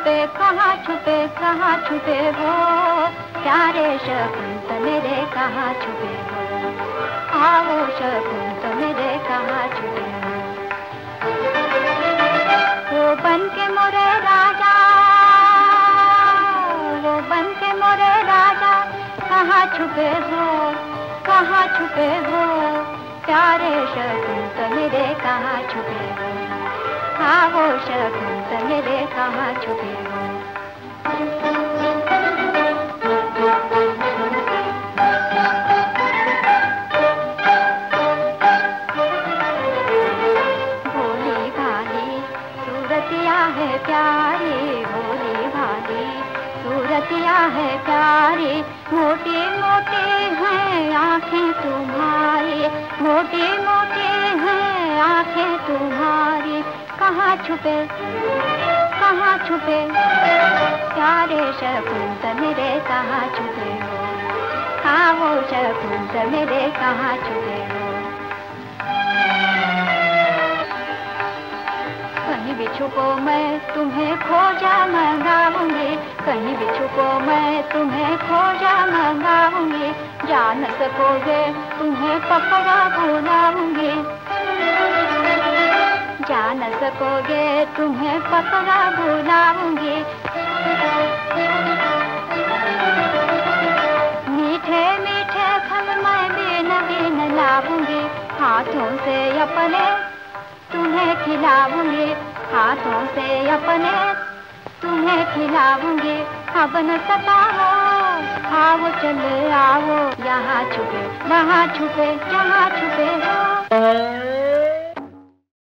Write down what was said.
छुपे, कहाँ छुपे कहाँ छुपे हो? प्यारे शकुंत मेरे, कहाँ छुपे हो? आओ शकुंत मेरे, कहाँ छुपे हो? वो बन के मोरे राजा, वो बन के मोरे राजा, कहाँ छुपे हो? कहाँ छुपे हो? प्यारे शकुंत मेरे, कहाँ छुपे हो आओ शकुंत मेरे कहाँ प्यारी भोली भाली सूरतिया प्यारी मोटी मोटी हैं आँखें तुम्हारी मोटी मोटी हैं आँखें तुम्हारी। कहाँ छुपे? कहाँ छुपे? प्यारे शकुंत मेरे कहाँ छुपे हो? हाँ वो शकुंत मेरे कहाँ छुपे कहीं भी छुपो मैं, तुम्हें खोजा मंगाऊँगी। कहीं भी छुपो मैं, तुम्हें खोजा मंगाऊँगी। जा न सकोगे, तुम्हें पकड़ा बुलाऊँगी। न सकोगे तुम्हें पकड़ा बुलाऊँगी मीठे मीठे फल मैं बीन बीन लाऊँगी। हाथों से अपने तुम्हें खिलाऊँगी। हाथों से अपने तुम्हें खिलाऊँगी। अब न सताओ आओ चले आओ। यहाँ छुपे, वहाँ छुपे, जहाँ छुपे हो।